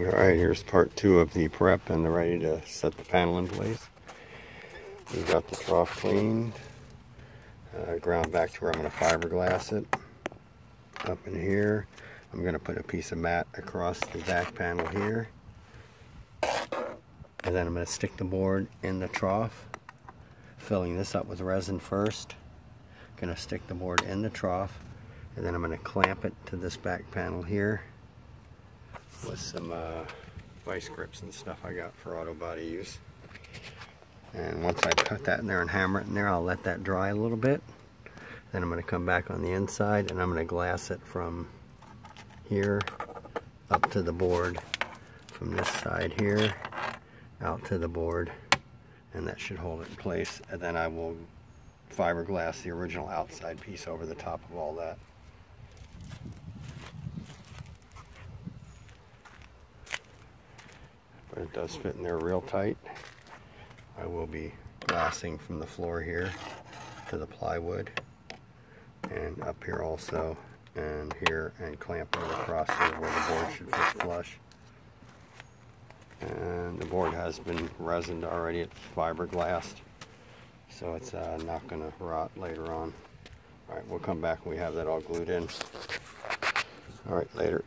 Alright, here's part two of the prep and the ready to set the panel in place. We've got the trough cleaned, uh, ground back to where I'm going to fiberglass it. Up in here, I'm going to put a piece of mat across the back panel here. And then I'm going to stick the board in the trough, filling this up with resin first. Going to stick the board in the trough, and then I'm going to clamp it to this back panel here with some uh, vice grips and stuff I got for auto body use. And once I put that in there and hammer it in there, I'll let that dry a little bit. Then I'm going to come back on the inside and I'm going to glass it from here up to the board. From this side here out to the board. And that should hold it in place. And then I will fiberglass the original outside piece over the top of all that. but it does fit in there real tight. I will be glassing from the floor here to the plywood and up here also and here and clamping it across here where the board should fit flush. And the board has been resined already, it's fiberglassed so it's uh, not going to rot later on. Alright, we'll come back when we have that all glued in. Alright, later.